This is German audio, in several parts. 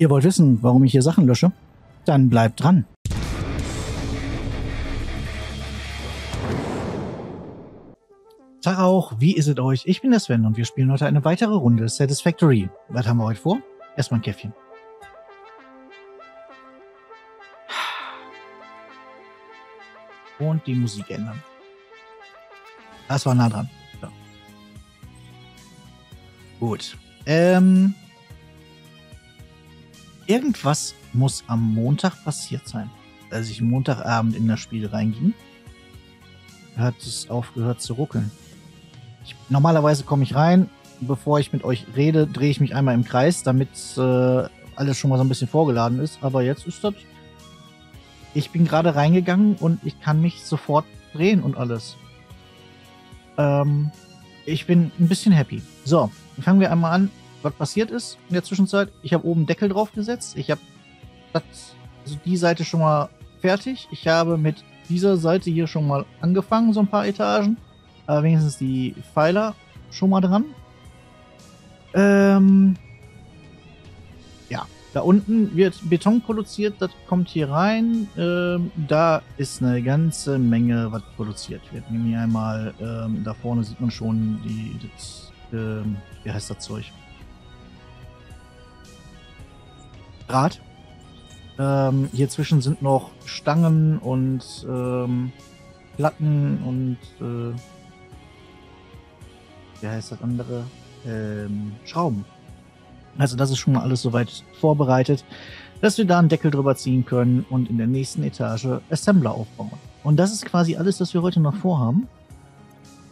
Ihr wollt wissen, warum ich hier Sachen lösche? Dann bleibt dran. Tag auch, wie ist es euch? Ich bin der Sven und wir spielen heute eine weitere Runde Satisfactory. Was haben wir heute vor? Erstmal ein Käffchen. Und die Musik ändern. Das war nah dran. So. Gut. Ähm, irgendwas muss am Montag passiert sein. Als ich Montagabend in das Spiel reinging, hat es aufgehört zu ruckeln. Ich, normalerweise komme ich rein, bevor ich mit euch rede, drehe ich mich einmal im Kreis, damit äh, alles schon mal so ein bisschen vorgeladen ist. Aber jetzt ist das. Ich bin gerade reingegangen und ich kann mich sofort drehen und alles. Ähm, ich bin ein bisschen happy. So, fangen wir einmal an, was passiert ist in der Zwischenzeit. Ich habe oben Deckel drauf gesetzt. Ich habe also die Seite schon mal fertig. Ich habe mit dieser Seite hier schon mal angefangen, so ein paar Etagen. Aber wenigstens die Pfeiler schon mal dran. Ähm, ja, da unten wird Beton produziert, das kommt hier rein. Ähm, da ist eine ganze Menge, was produziert wird. Nehmen wir einmal, ähm, da vorne sieht man schon die, das, ähm, wie heißt das Zeug? Draht. Ähm, hier zwischen sind noch Stangen und ähm, Platten und äh, wie heißt das andere? Ähm, Schrauben. Also das ist schon mal alles soweit vorbereitet, dass wir da einen Deckel drüber ziehen können und in der nächsten Etage Assembler aufbauen. Und das ist quasi alles, was wir heute noch vorhaben.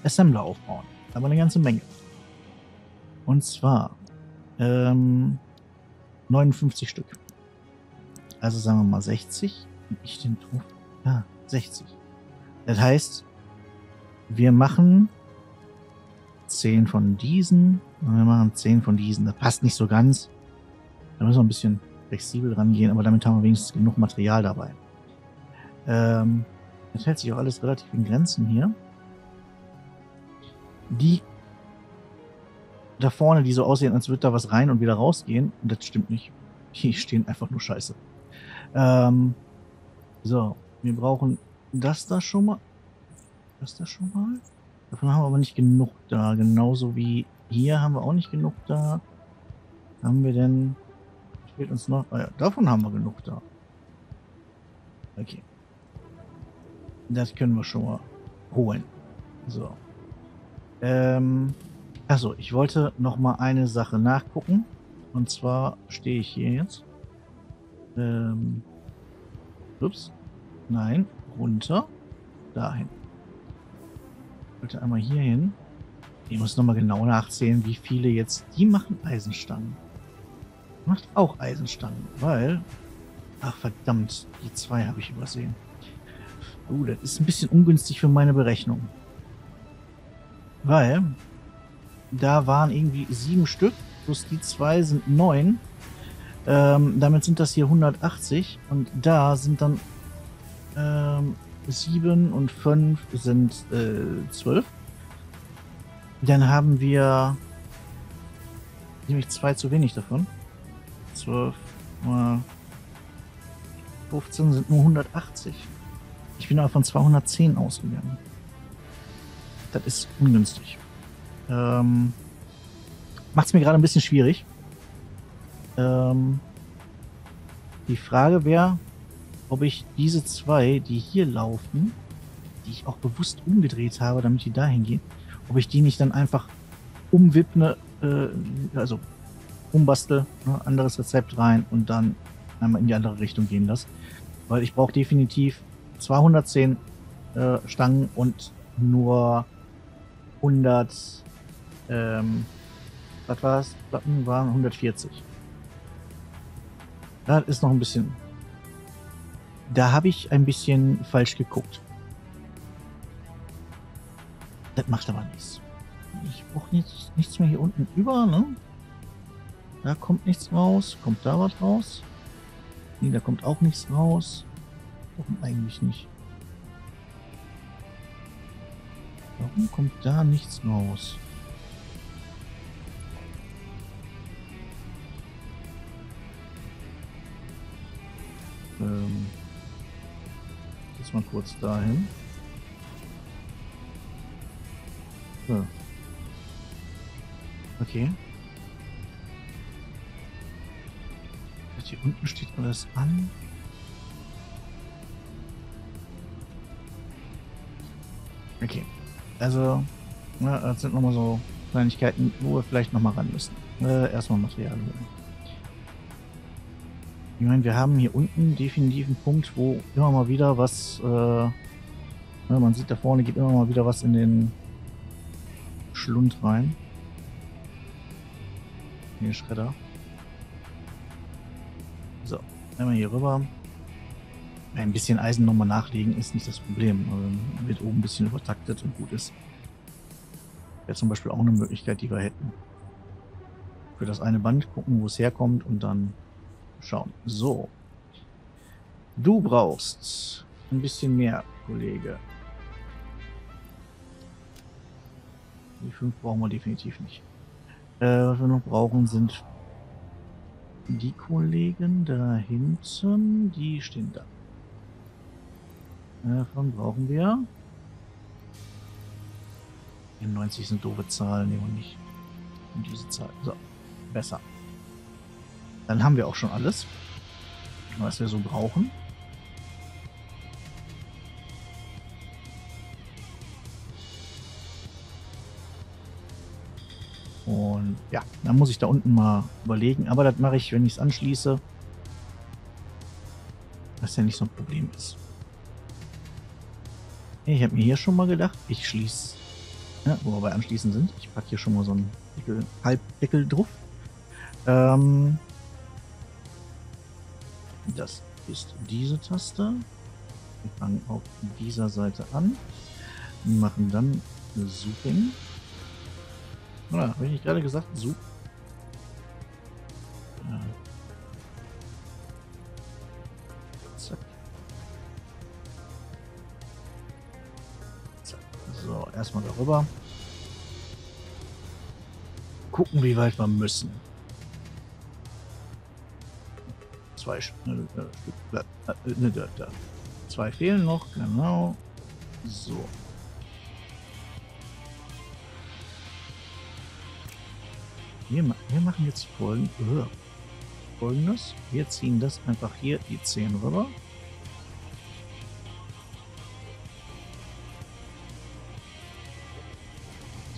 Assembler aufbauen. Aber eine ganze Menge. Und zwar ähm, 59 Stück. Also sagen wir mal 60. Ich den drauf. Ja, 60. Das heißt, wir machen 10 von diesen und wir machen 10 von diesen. Das passt nicht so ganz. Da müssen wir ein bisschen flexibel rangehen, aber damit haben wir wenigstens genug Material dabei. Ähm, das hält sich auch alles relativ in Grenzen hier. Die da vorne, die so aussehen, als würde da was rein und wieder rausgehen, das stimmt nicht. Die stehen einfach nur scheiße. Ähm, so, wir brauchen das da schon mal. Das da schon mal. Davon haben wir aber nicht genug da. Genauso wie hier haben wir auch nicht genug da. Haben wir denn... Fehlt uns noch... Ah ja, davon haben wir genug da. Okay. Das können wir schon mal holen. So. Ähm... Achso, ich wollte noch mal eine Sache nachgucken. Und zwar stehe ich hier jetzt. Ähm, ups. Nein, runter. Dahin. Ich wollte einmal hier hin. Ich muss nochmal genau nachzählen, wie viele jetzt. Die machen Eisenstangen. Macht auch Eisenstangen, weil. Ach verdammt, die zwei habe ich übersehen. Oh, das ist ein bisschen ungünstig für meine Berechnung. Weil da waren irgendwie sieben Stück, plus die zwei sind neun. Ähm, damit sind das hier 180 und da sind dann ähm, 7 und 5 sind äh, 12. Dann haben wir nämlich zwei zu wenig davon. 12 mal 15 sind nur 180. Ich bin aber von 210 ausgegangen. Das ist ungünstig. Ähm, Macht es mir gerade ein bisschen schwierig. Ähm, die Frage wäre, ob ich diese zwei, die hier laufen, die ich auch bewusst umgedreht habe, damit die dahin gehen, ob ich die nicht dann einfach umwippne, äh, also umbastel, ne, anderes Rezept rein und dann einmal in die andere Richtung gehen lasse. Weil ich brauche definitiv 210 äh, Stangen und nur 100, ähm, was war es? Platten waren 140. Das ist noch ein bisschen. Da habe ich ein bisschen falsch geguckt. Das macht aber nichts. Ich brauche nichts, nichts mehr hier unten über, ne? Da kommt nichts raus. Kommt da was raus? Nee, da kommt auch nichts raus. Warum eigentlich nicht? Warum kommt da nichts raus? Jetzt mal kurz dahin. So. Okay. Hier unten steht alles an. Okay. Also, na, das sind nochmal so Kleinigkeiten, wo wir vielleicht nochmal ran müssen. Äh, erstmal Material holen. Ich meine, wir haben hier unten definitiv einen Punkt, wo immer mal wieder was, äh, ja, man sieht da vorne geht immer mal wieder was in den Schlund rein. Hier Schredder. So, einmal hier rüber. Ein bisschen Eisen nochmal nachlegen ist nicht das Problem. Also wird oben ein bisschen übertaktet und gut ist. Wäre zum Beispiel auch eine Möglichkeit, die wir hätten. Für das eine Band gucken, wo es herkommt und dann schauen. So. Du brauchst ein bisschen mehr, Kollege. Die fünf brauchen wir definitiv nicht. Äh, was wir noch brauchen, sind die Kollegen da hinten. Die stehen da. Davon brauchen wir. 90 sind doofe Zahlen, nehmen wir nicht. Und diese Zahl. So, besser. Dann haben wir auch schon alles, was wir so brauchen. Und ja, dann muss ich da unten mal überlegen. Aber das mache ich, wenn ich es anschließe. Was ja nicht so ein Problem ist. Ich habe mir hier schon mal gedacht, ich schließe, ja, wo wir bei Anschließen sind. Ich packe hier schon mal so einen Deckel, Halbdeckel drauf. Ähm, das ist diese Taste. Wir fangen auf dieser Seite an. Machen dann Zooping. Oder habe ich nicht gerade gesagt? Zoop? Ja. Zack. Zack. So, erstmal darüber. Gucken, wie weit wir müssen. Zwei ne, da, da. Zwei fehlen noch, genau. So. Wir, wir machen jetzt folgend, uh, folgendes. Wir ziehen das einfach hier die 10 rüber.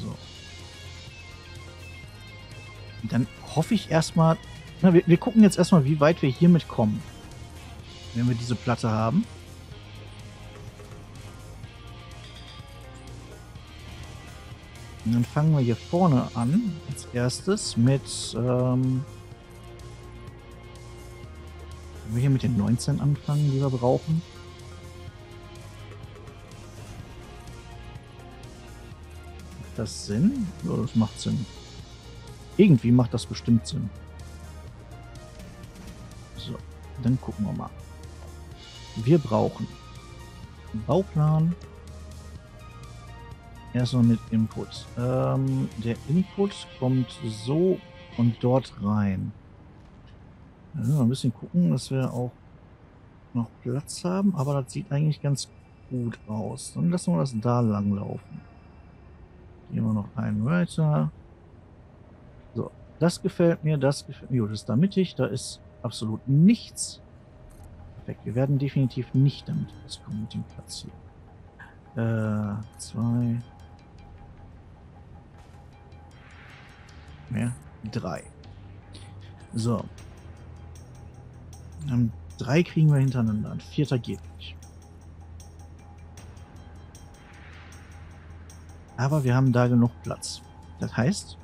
So. Dann hoffe ich erstmal, na, wir, wir gucken jetzt erstmal, wie weit wir hiermit kommen. Wenn wir diese Platte haben. Und dann fangen wir hier vorne an, als erstes mit, ähm, wenn wir hier mit den 19 anfangen, die wir brauchen. Macht das Sinn? Ja, das macht Sinn. Irgendwie macht das bestimmt Sinn. Dann gucken wir mal. Wir brauchen einen Bauplan. Erstmal mit Input. Ähm, der Input kommt so und dort rein. Ja, ein bisschen gucken, dass wir auch noch Platz haben, aber das sieht eigentlich ganz gut aus. Dann lassen wir das da lang laufen. Gehen wir noch einen weiter. So, das gefällt mir, das gefällt mir. Jo, das ist da mittig, da ist absolut nichts. Perfekt, wir werden definitiv nicht damit auskommen mit dem Platz hier. Äh, zwei. Mehr? Drei. So. Ähm, drei kriegen wir hintereinander. Ein vierter geht nicht. Aber wir haben da genug Platz. Das heißt...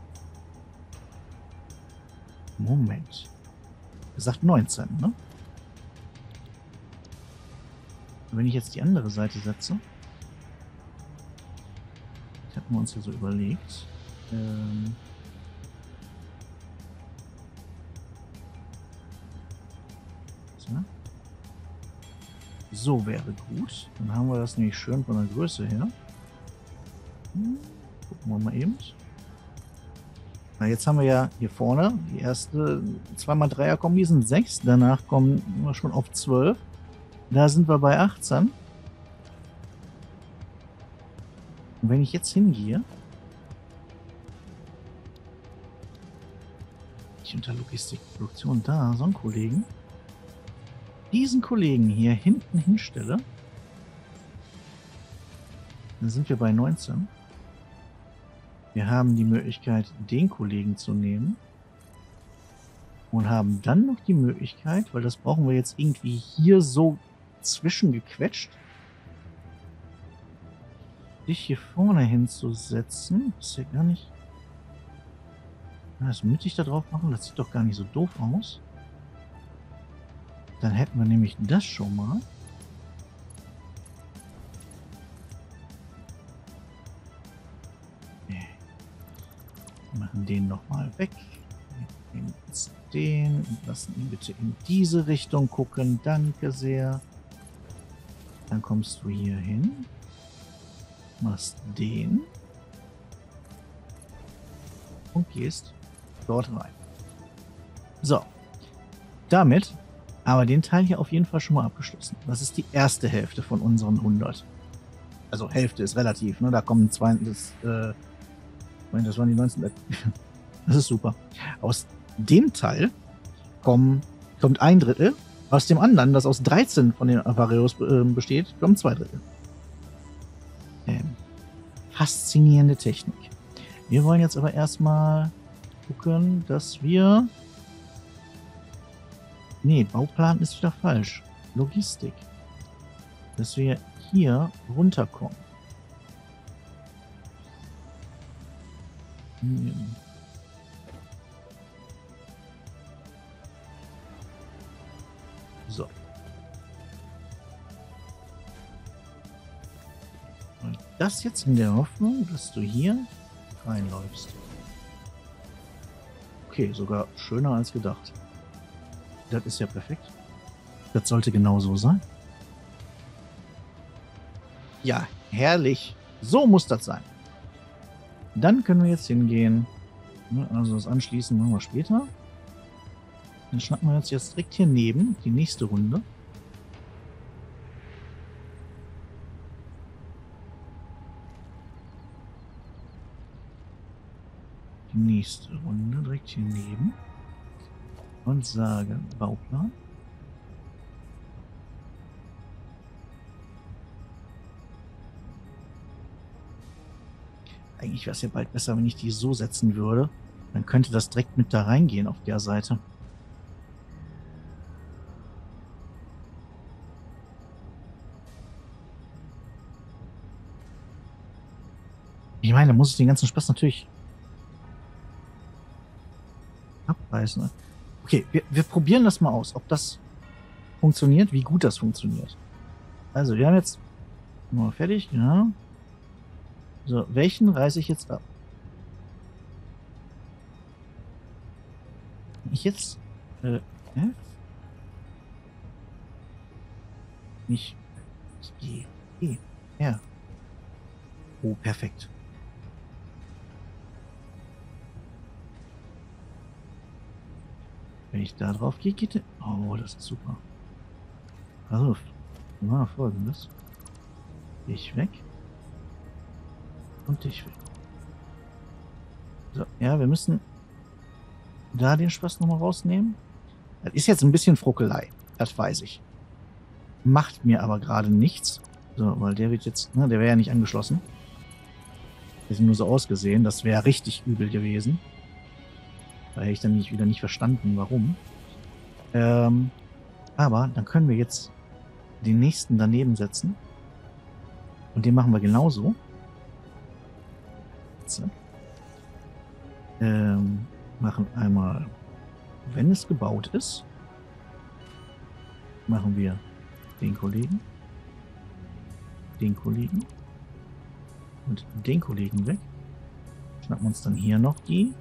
Moment gesagt 19, ne? wenn ich jetzt die andere Seite setze, das hatten wir uns ja so überlegt, ähm, so. so wäre gut. Dann haben wir das nämlich schön von der Größe her. Hm, gucken wir mal eben. Na, jetzt haben wir ja hier vorne die erste 2x3er-Kombi sind 6. Danach kommen wir schon auf 12. Da sind wir bei 18. Und wenn ich jetzt hingehe, ich unter Logistikproduktion da, so einen Kollegen, diesen Kollegen hier hinten hinstelle, dann sind wir bei 19. Wir haben die Möglichkeit, den Kollegen zu nehmen. Und haben dann noch die Möglichkeit, weil das brauchen wir jetzt irgendwie hier so zwischengequetscht, dich hier vorne hinzusetzen. Ist ja gar nicht... Das mittig da drauf machen, das sieht doch gar nicht so doof aus. Dann hätten wir nämlich das schon mal. Den nochmal weg. Nehmen jetzt den und lassen ihn bitte in diese Richtung gucken. Danke sehr. Dann kommst du hier hin. Machst den. Und gehst dort rein. So. Damit aber den Teil hier auf jeden Fall schon mal abgeschlossen. Das ist die erste Hälfte von unseren 100. Also Hälfte ist relativ, ne? Da kommen zwei, das, äh, das waren die 19. Das ist super. Aus dem Teil kommen, kommt ein Drittel. Aus dem anderen, das aus 13 von den Avareos äh, besteht, kommen zwei Drittel. Ähm, faszinierende Technik. Wir wollen jetzt aber erstmal gucken, dass wir Nee, Bauplan ist wieder falsch. Logistik. Dass wir hier runterkommen. Hm. So. Und das jetzt in der Hoffnung, dass du hier reinläufst. Okay, sogar schöner als gedacht. Das ist ja perfekt. Das sollte genau so sein. Ja, herrlich. So muss das sein. Dann können wir jetzt hingehen. Also das Anschließen machen wir später. Dann schnappen wir uns jetzt direkt hier neben die nächste Runde. Die nächste Runde direkt hier neben und sage Bauplan. Eigentlich wäre es ja bald besser, wenn ich die so setzen würde. Dann könnte das direkt mit da reingehen auf der Seite. Ich meine, da muss ich den ganzen Spaß natürlich abreißen. Okay, wir, wir probieren das mal aus, ob das funktioniert, wie gut das funktioniert. Also, wir haben jetzt mal fertig, ja. So, welchen reiße ich jetzt ab? Ich jetzt, äh, hä? Nicht, G, E, R. Oh, perfekt. Wenn ich da drauf gehe, geht der... Oh, das ist super. Also, mal folgendes. Ich weg. Und dich weg. So, ja, wir müssen da den Spaß nochmal rausnehmen. Das ist jetzt ein bisschen Fruckelei. Das weiß ich. Macht mir aber gerade nichts. So, weil der wird jetzt, ne, der wäre ja nicht angeschlossen. Der ist nur so ausgesehen. Das wäre richtig übel gewesen. Da hätte ich dann nicht, wieder nicht verstanden, warum. Ähm, aber dann können wir jetzt den nächsten daneben setzen. Und den machen wir genauso. So. Ähm, machen einmal, wenn es gebaut ist, machen wir den Kollegen, den Kollegen und den Kollegen weg. Schnappen uns dann hier noch die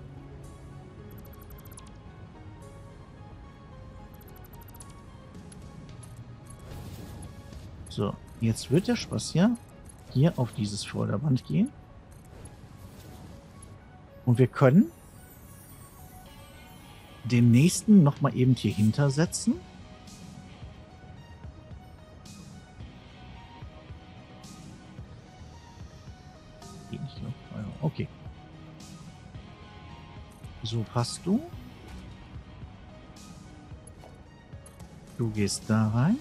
So, jetzt wird der Spaß ja hier auf dieses Vorderband gehen. Und wir können den nächsten nochmal eben hier hintersetzen. Geht nicht noch. Okay. So passt du. Du gehst da rein.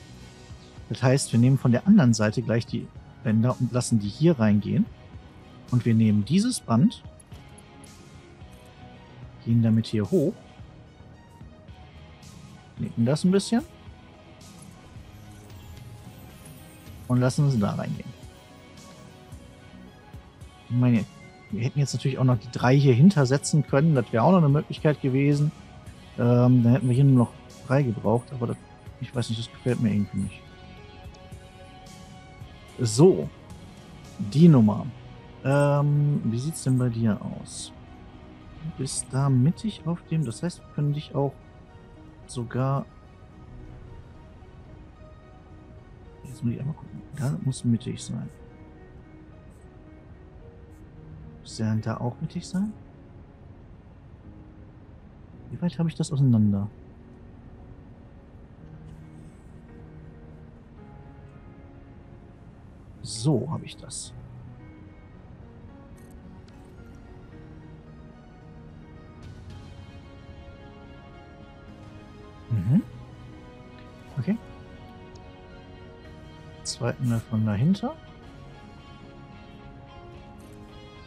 Das heißt, wir nehmen von der anderen Seite gleich die Bänder und lassen die hier reingehen. Und wir nehmen dieses Band, gehen damit hier hoch, knicken das ein bisschen und lassen es da reingehen. Ich meine, wir hätten jetzt natürlich auch noch die drei hier hintersetzen können. Das wäre auch noch eine Möglichkeit gewesen. Ähm, dann hätten wir hier nur noch drei gebraucht, aber das, ich weiß nicht, das gefällt mir irgendwie nicht. So, die Nummer. Ähm, wie sieht es denn bei dir aus? Du bist da mittig auf dem, das heißt, wir können dich auch sogar... Jetzt muss ich einmal gucken. Da muss mittig sein. Muss der da auch mittig sein? Wie weit habe ich das auseinander? So habe ich das. Zweiten von dahinter.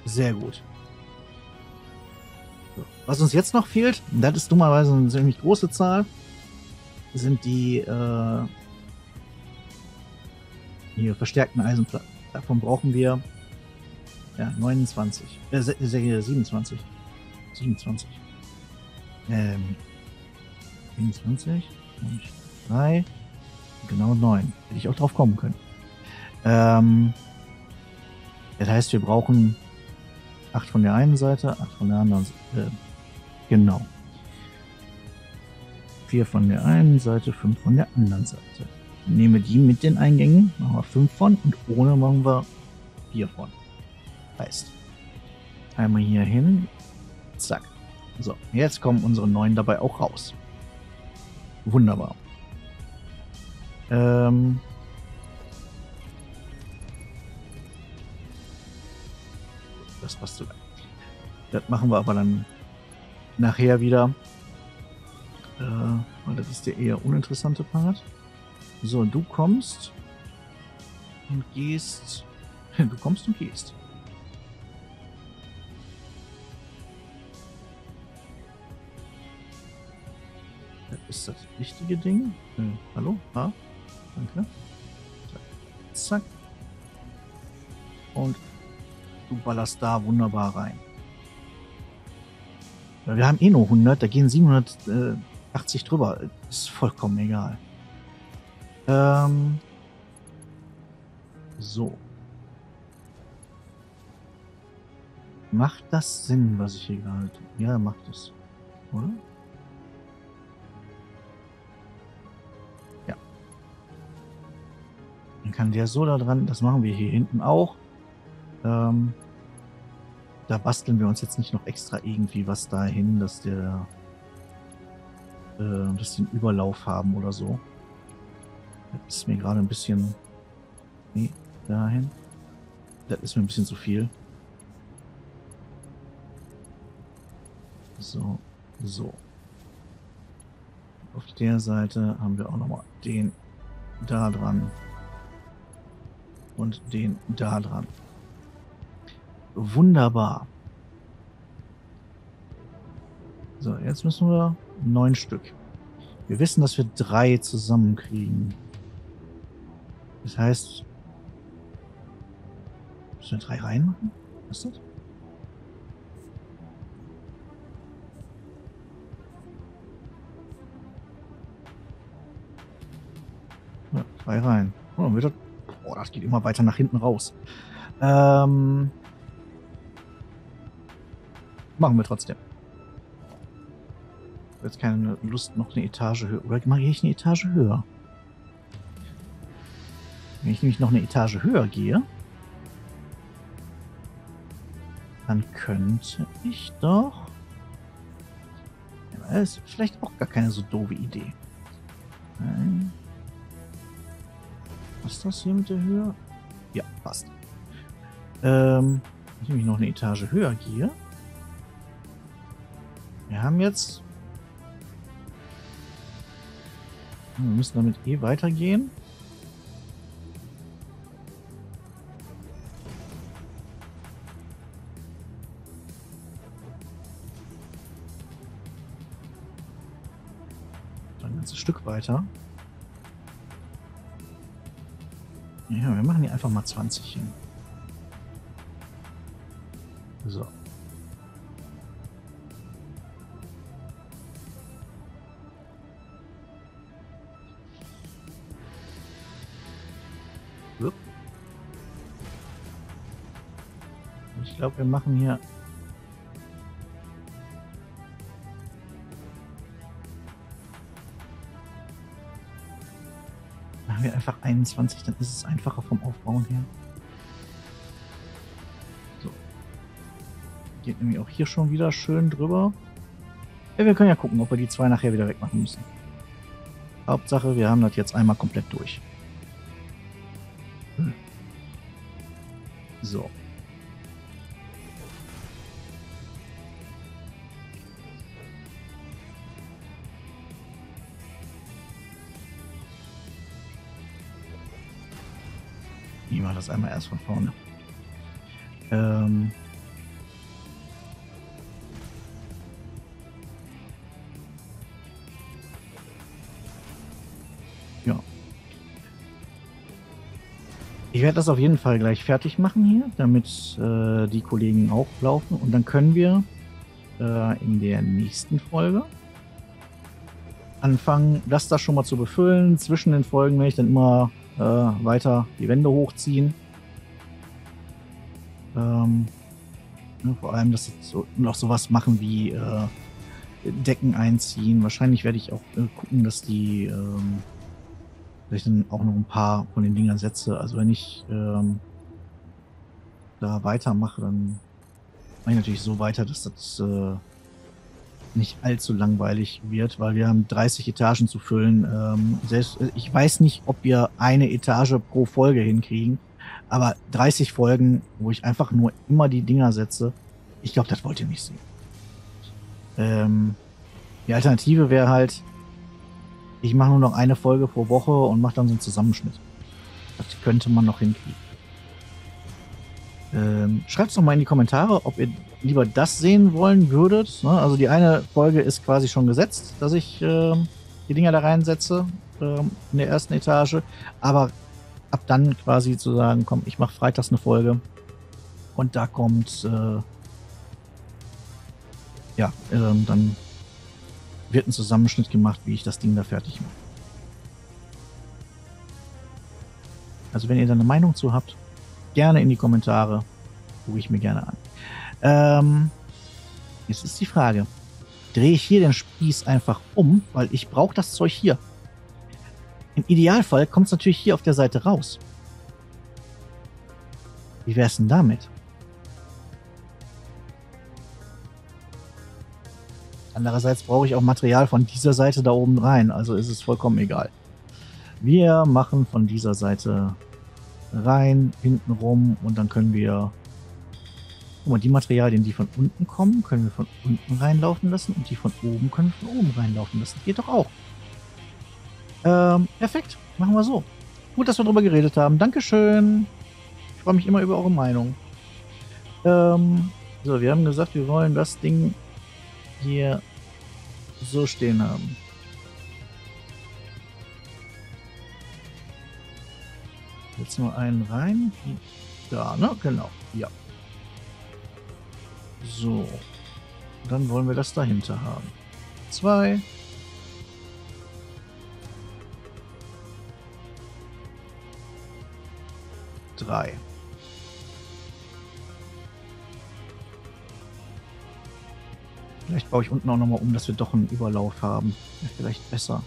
Sehr gut. So. Was uns jetzt noch fehlt, das ist dummerweise eine ziemlich große Zahl, sind die äh, hier verstärkten Eisenplatten. Davon brauchen wir ja, 29, äh, 27. 27. Ähm, 27 und 3, genau 9. Hätte ich auch drauf kommen können. Ähm, das heißt, wir brauchen 8 von der einen Seite, 8 von der anderen Seite. Äh, genau. 4 von der einen Seite, 5 von der anderen Seite nehmen wir die mit den Eingängen, machen wir 5 von und ohne machen wir 4 von. Heißt, einmal hier hin, zack. So, jetzt kommen unsere neuen dabei auch raus. Wunderbar. Ähm, das passt sogar. Das machen wir aber dann nachher wieder. Äh, weil das ist der eher uninteressante Part. So, du kommst und gehst. Du kommst und gehst. Das ist das richtige Ding. Äh, hallo? Ah, danke. Zack. Und du ballerst da wunderbar rein. Wir haben eh nur 100, da gehen 780 drüber. Ist vollkommen egal. Ähm, so. Macht das Sinn, was ich hier gerade tue? Ja, macht es. Oder? Dann kann der so da dran, das machen wir hier hinten auch. Ähm, da basteln wir uns jetzt nicht noch extra irgendwie was dahin, dass der, äh, dass die Überlauf haben oder so. Das ist mir gerade ein bisschen... Nee, dahin. Das ist mir ein bisschen zu viel. So, so. Auf der Seite haben wir auch nochmal den da dran. Und den da dran. Wunderbar. So, jetzt müssen wir neun Stück. Wir wissen, dass wir drei zusammenkriegen. Das heißt, müssen wir drei reinmachen? Was ist das? Ja, drei rein. Oh, das, oh, das geht immer weiter nach hinten raus. Ähm, machen wir trotzdem. Jetzt keine Lust, noch eine Etage höher. Oder mache ich eine Etage höher? Wenn ich nämlich noch eine Etage höher gehe, dann könnte ich doch... Das ist vielleicht auch gar keine so doofe Idee. Was ist das hier mit der Höhe? Ja, passt. Ähm, ich nehme noch eine Etage höher gehe. Wir haben jetzt... Wir müssen damit eh weitergehen. Ein ganzes Stück weiter. Ja, wir machen hier einfach mal 20 hin. So. Ich glaube, wir machen hier einfach 21, dann ist es einfacher vom Aufbauen her. So. Geht nämlich auch hier schon wieder schön drüber. Ja, wir können ja gucken, ob wir die zwei nachher wieder wegmachen müssen. Hauptsache, wir haben das jetzt einmal komplett durch. Hm. So. Ich mache das einmal erst von vorne. Ähm ja. Ich werde das auf jeden Fall gleich fertig machen hier, damit äh, die Kollegen auch laufen. Und dann können wir äh, in der nächsten Folge anfangen, das da schon mal zu befüllen. Zwischen den Folgen werde ich dann immer äh, weiter die Wände hochziehen. Ähm, ne, vor allem, dass so, noch sowas machen wie äh, Decken einziehen. Wahrscheinlich werde ich auch äh, gucken, dass die ähm, ich dann auch noch ein paar von den Dingern setze. Also wenn ich ähm, da weitermache, dann mache ich natürlich so weiter, dass das äh, nicht allzu langweilig wird, weil wir haben 30 Etagen zu füllen. Ähm, selbst, äh, ich weiß nicht, ob wir eine Etage pro Folge hinkriegen, aber 30 Folgen, wo ich einfach nur immer die Dinger setze, ich glaube, das wollt ihr nicht sehen. Ähm, die Alternative wäre halt, ich mache nur noch eine Folge pro Woche und mache dann so einen Zusammenschnitt. Das könnte man noch hinkriegen. Ähm, Schreibt es doch mal in die Kommentare, ob ihr lieber das sehen wollen würdet. Ne? Also die eine Folge ist quasi schon gesetzt, dass ich äh, die Dinger da reinsetze äh, in der ersten Etage. Aber ab dann quasi zu sagen, komm, ich mache freitags eine Folge und da kommt äh, ja, ähm, dann wird ein Zusammenschnitt gemacht, wie ich das Ding da fertig mache. Also wenn ihr da eine Meinung zu habt, gerne in die Kommentare. Gucke ich mir gerne an. Ähm, jetzt ist die Frage. Drehe ich hier den Spieß einfach um, weil ich brauche das Zeug hier. Im Idealfall kommt es natürlich hier auf der Seite raus. Wie wäre es denn damit? Andererseits brauche ich auch Material von dieser Seite da oben rein, also ist es vollkommen egal. Wir machen von dieser Seite rein, hinten rum und dann können wir Guck mal, die Materialien, die von unten kommen, können wir von unten reinlaufen lassen und die von oben können wir von oben reinlaufen lassen. Geht doch auch. Ähm, perfekt. Machen wir so. Gut, dass wir darüber geredet haben. Dankeschön. Ich freue mich immer über eure Meinung. Ähm, so, wir haben gesagt, wir wollen das Ding hier so stehen haben. Jetzt nur einen rein. Da, ne? Genau. Ja. So. Dann wollen wir das dahinter haben. Zwei. Drei. Vielleicht baue ich unten auch nochmal um, dass wir doch einen Überlauf haben. Wäre vielleicht besser.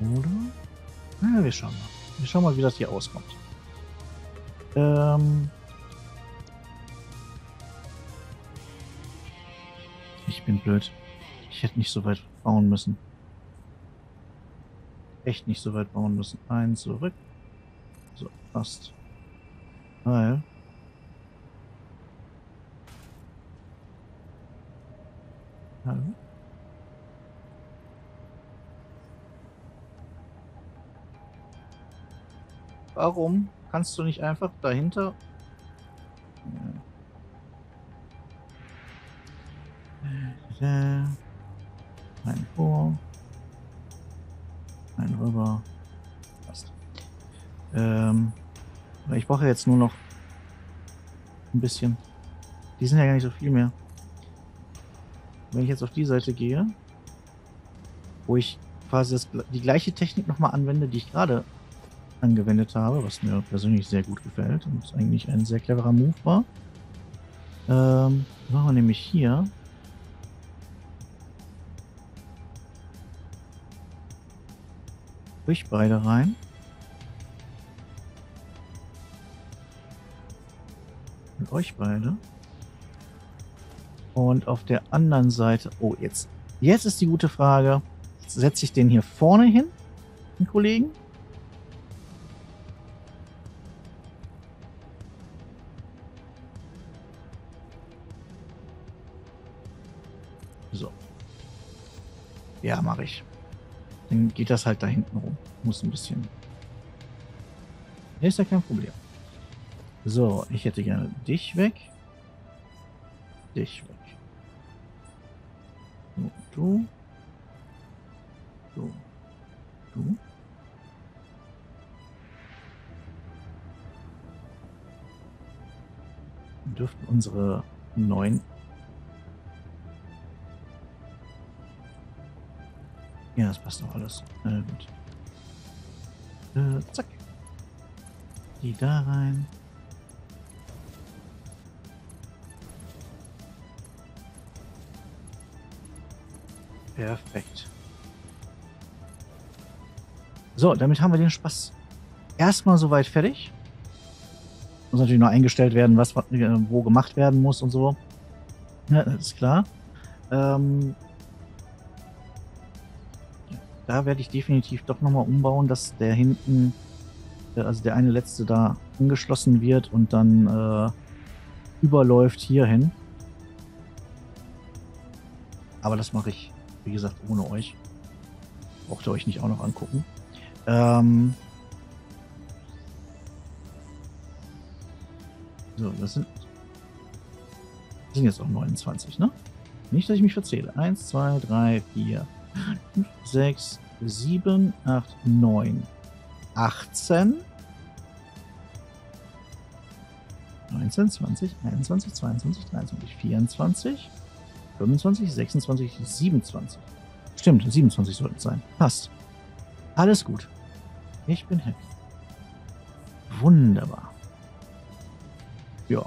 Oder? Na, wir schauen mal. Wir schauen mal, wie das hier auskommt. Ähm bin blöd. Ich hätte nicht so weit bauen müssen. Echt nicht so weit bauen müssen. Ein zurück. So, passt. Weil. Hallo? Warum kannst du nicht einfach dahinter... Ein vor. Ein rüber. Passt. Ähm, ich brauche jetzt nur noch ein bisschen. Die sind ja gar nicht so viel mehr. Wenn ich jetzt auf die Seite gehe, wo ich quasi das, die gleiche Technik nochmal anwende, die ich gerade angewendet habe, was mir persönlich sehr gut gefällt und eigentlich ein sehr cleverer Move war. Ähm, machen wir nämlich hier durch beide rein. Und euch beide. Und auf der anderen Seite, oh jetzt, jetzt ist die gute Frage, setze ich den hier vorne hin, den Kollegen? Ja, mache ich. Dann geht das halt da hinten rum. Muss ein bisschen. ist ja kein Problem. So, ich hätte gerne dich weg. Dich weg. Du. Du. Du. Wir dürften unsere neuen Ja, das passt doch alles. Äh, gut. Äh, zack. Die da rein. Perfekt. So, damit haben wir den Spaß erstmal soweit fertig. Muss natürlich noch eingestellt werden, was äh, wo gemacht werden muss und so. Ja, ist klar. Ähm, da werde ich definitiv doch nochmal umbauen, dass der hinten, äh, also der eine letzte da angeschlossen wird und dann äh, überläuft hierhin. Aber das mache ich, wie gesagt, ohne euch. Braucht ihr euch nicht auch noch angucken. Ähm so, das sind, das sind jetzt auch 29, ne? Nicht, dass ich mich verzähle. 1, 2, 3, 4, 6, 7, 8, 9, 18, 19, 20, 21, 22, 23, 24, 25, 26, 27. Stimmt, 27 sollten es sein. Passt. Alles gut. Ich bin happy. Wunderbar. Ja.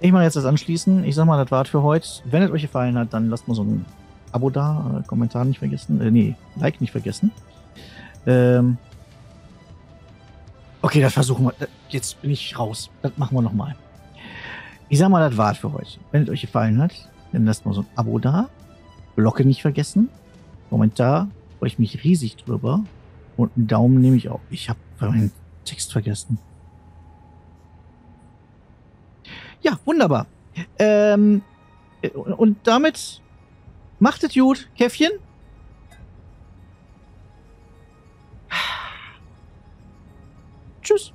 Ich mache jetzt das Anschließen. Ich sag mal, das war's für heute. Wenn es euch gefallen hat, dann lasst mal so ein Abo da, äh, Kommentar nicht vergessen. Äh, nee, Like nicht vergessen. Ähm okay, das versuchen wir. Jetzt bin ich raus. Das machen wir nochmal. Ich sag mal, das war's für heute. Wenn es euch gefallen hat, dann lasst mal so ein Abo da. Glocke nicht vergessen. Kommentar. Freue ich mich riesig drüber. Und einen Daumen nehme ich auch. Ich habe meinen Text vergessen. Ja, wunderbar. Ähm, und damit Macht es gut, Käffchen. Tschüss.